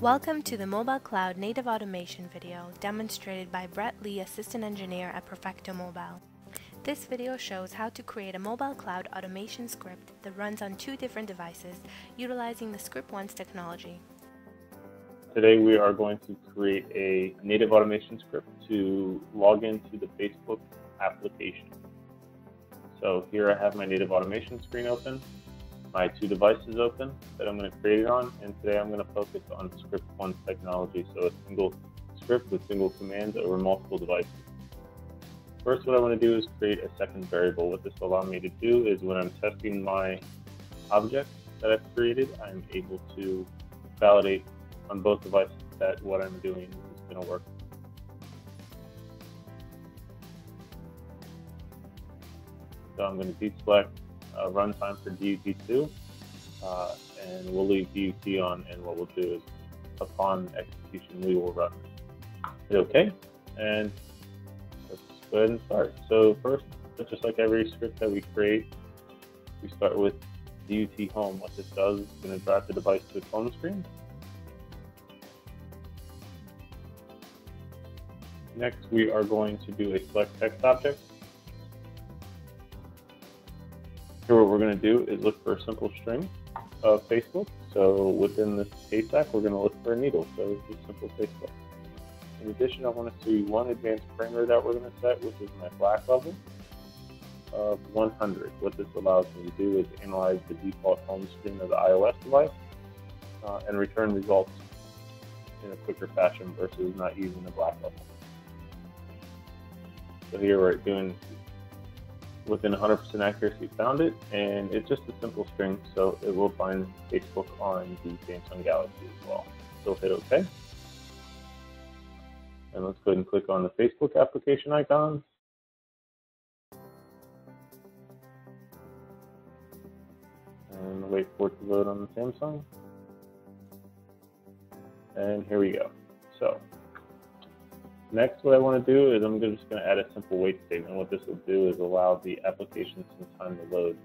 Welcome to the Mobile Cloud Native Automation video demonstrated by Brett Lee, Assistant Engineer at Perfecto Mobile. This video shows how to create a mobile cloud automation script that runs on two different devices utilizing the ScriptOnce technology. Today we are going to create a native automation script to log into the Facebook application. So here I have my native automation screen open my two devices open that I'm going to create it on, and today I'm going to focus on ScriptOnce technology, so a single script with single commands over multiple devices. First, what I want to do is create a second variable. What this will allow me to do is when I'm testing my object that I've created, I'm able to validate on both devices that what I'm doing is going to work. So I'm going to deselect uh, runtime for DUT2, uh, and we'll leave DUT on, and what we'll do is upon execution, we will run okay, and let's go ahead and start. So first, just like every script that we create, we start with DUT home. What this does is going to drive the device to its home screen. Next, we are going to do a select text object. Going to do is look for a simple string of Facebook. So within this haystack, we're going to look for a needle. So it's just simple Facebook. In addition, I want to see one advanced parameter that we're going to set, which is my black level of 100. What this allows me to do is analyze the default home screen of the iOS device uh, and return results in a quicker fashion versus not using the black level. So here we're doing within 100% accuracy found it, and it's just a simple string, so it will find Facebook on the Samsung Galaxy as well. So hit OK. And let's go ahead and click on the Facebook application icon. And wait for it to load on the Samsung. And here we go. So Next, what I want to do is I'm just going to add a simple wait statement. What this will do is allow the application some time to load.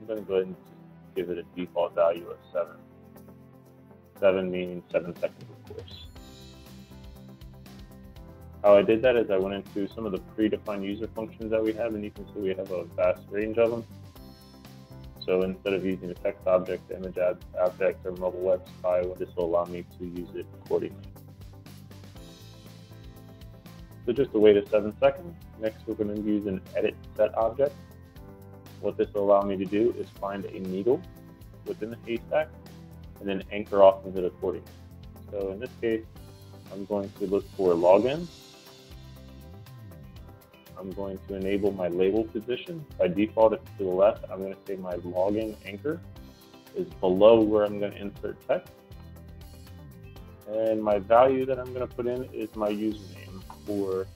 I'm going to go ahead and give it a default value of 7. 7 meaning 7 seconds, of course. How I did that is I went into some of the predefined user functions that we have, and you can see we have a vast range of them. So instead of using a text object, image object, or mobile web spy, this will allow me to use it accordingly. So just to wait a seven seconds. Next, we're going to use an edit set object. What this will allow me to do is find a needle within the haystack and then anchor off of it accordingly. So in this case, I'm going to look for login. I'm going to enable my label position. By default, it's to the left. I'm going to say my login anchor is below where I'm going to insert text. And my value that I'm going to put in is my username for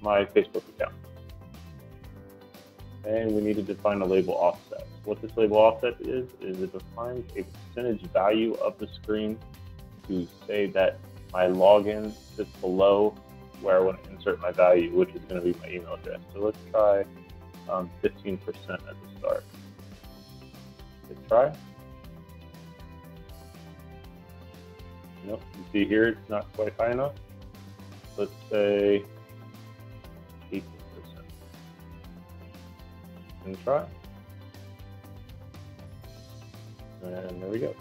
my Facebook account. And we need to define a label offset. What this label offset is, is it defines a percentage value of the screen to say that my login sits below where I want to insert my value, which is going to be my email address. So let's try 15% um, at the start. Hit try. Nope, you see here it's not quite high enough. Let's say 18%. And try. And there we go.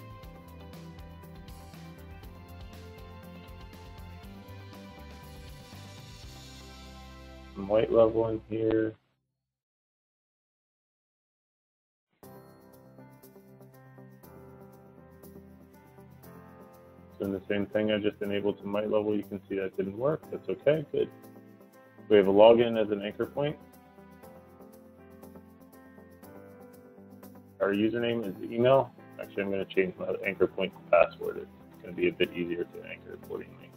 Some white level in here. Doing the same thing I just enabled to my level. You can see that didn't work. That's okay, good. We have a login as an anchor point. Our username is the email. Actually, I'm going to change my anchor point to password. It's going to be a bit easier to anchor accordingly.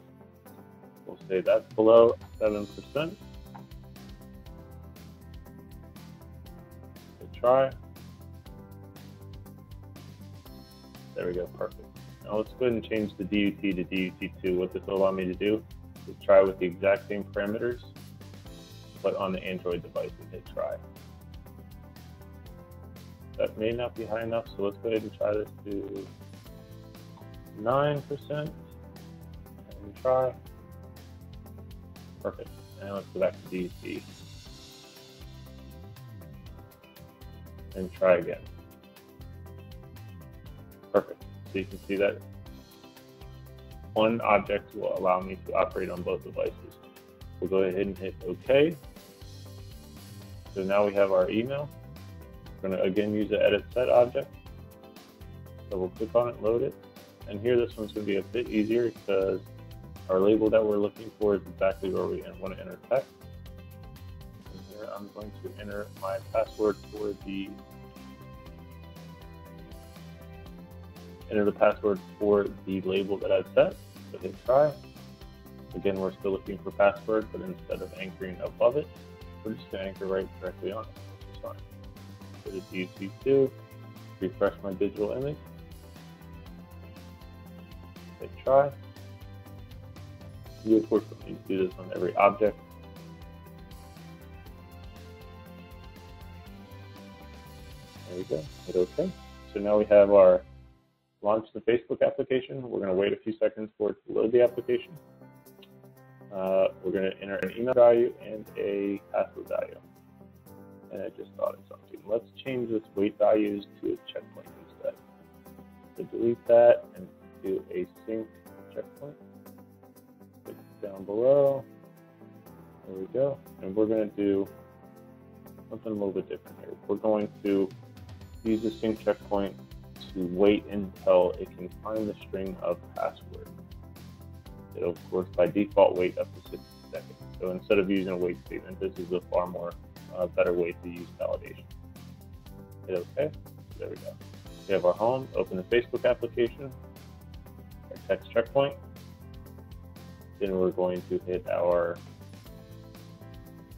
We'll say that's below 7%. Hit try. There we go, perfect. Now let's go ahead and change the DUT to DUT2. What this will allow me to do is try with the exact same parameters, but on the Android device and hit try. that may not be high enough, so let's go ahead and try this to 9% and try. Perfect. Now let's go back to DUT and try again. Perfect. So you can see that one object will allow me to operate on both devices. We'll go ahead and hit OK. So now we have our email. We're going to again use the edit set object. So we'll click on it, load it. And here this one's going to be a bit easier because our label that we're looking for is exactly where we want to enter text. And here I'm going to enter my password for the enter the password for the label that I've set. So hit try. Again, we're still looking for password, but instead of anchoring above it, we're just going to anchor right directly on it, which is fine. Go to DUT2, refresh my digital image, hit try. You, of course, don't need to do this on every object. There we go, hit OK. So now we have our launch the Facebook application. We're going to wait a few seconds for it to load the application. Uh, we're going to enter an email value and a password value. And it just thought of something. Let's change this wait values to a checkpoint instead. So delete that and do a sync checkpoint. Click down below. There we go. And we're going to do something a little bit different here. We're going to use the sync checkpoint to wait until it can find the string of password. It'll, of course, by default, wait up to 60 seconds. So instead of using a wait statement, this is a far more uh, better way to use validation. Hit OK. There we go. We have our home. Open the Facebook application. Our text checkpoint. Then we're going to hit our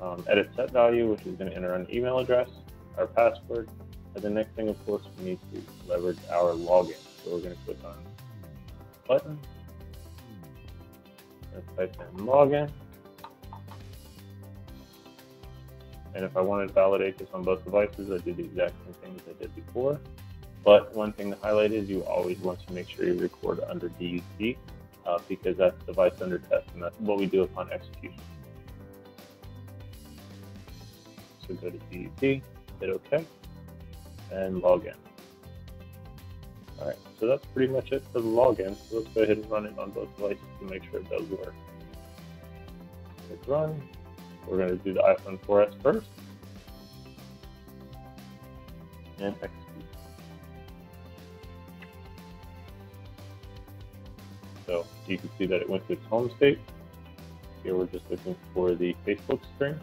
um, edit set value, which is going to enter an email address, our password, and the next thing, of course, we need to leverage our login. So we're going to click on button. Let's type in login. And if I wanted to validate this on both devices, I do the exact same thing as I did before. But one thing to highlight is you always want to make sure you record under DUT uh, because that's device under test, and that's what we do upon execution. So go to DUT, hit OK and login. All right, so that's pretty much it for the login. So let's go ahead and run it on both devices to make sure it does work. Hit run. We're going to do the iPhone 4S first. And execute. So you can see that it went to its home state. Here we're just looking for the Facebook string.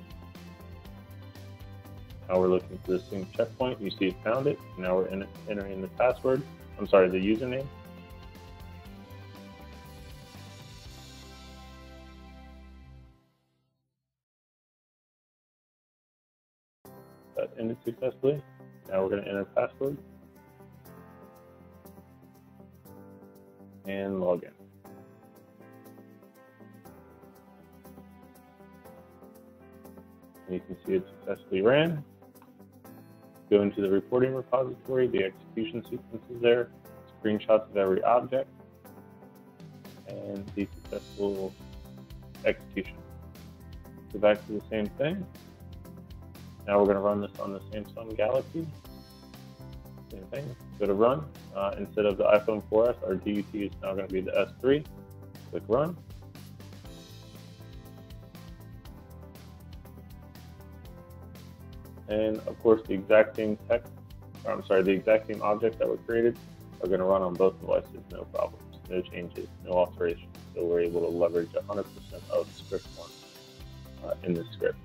Now we're looking for the same checkpoint. You see it found it. Now we're in, entering the password. I'm sorry, the username. That ended successfully. Now we're going to enter password and login. And you can see it successfully ran go into the reporting repository, the execution sequence is there, screenshots of every object, and the successful execution. Go back to the same thing. Now we're going to run this on the Samsung Galaxy. Same thing. Go to run. Uh, instead of the iPhone 4S, our DUT is now going to be the S3. Click run. And of course, the exact same text, I'm sorry, the exact same object that were created are going to run on both devices, no problems, no changes, no alterations. So we're able to leverage 100% of script one uh, in the script.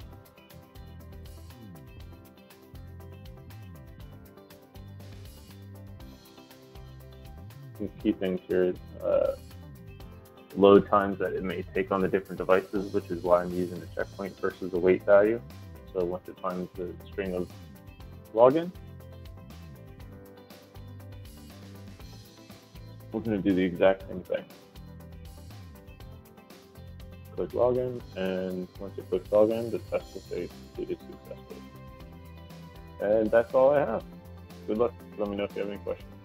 Key things here, uh, load times that it may take on the different devices, which is why I'm using the checkpoint versus the wait value. So once it finds the string of login, we're going to do the exact same thing. Click login, and once it clicks login, the test will say completed successfully. And that's all I have. good luck. Let me know if you have any questions.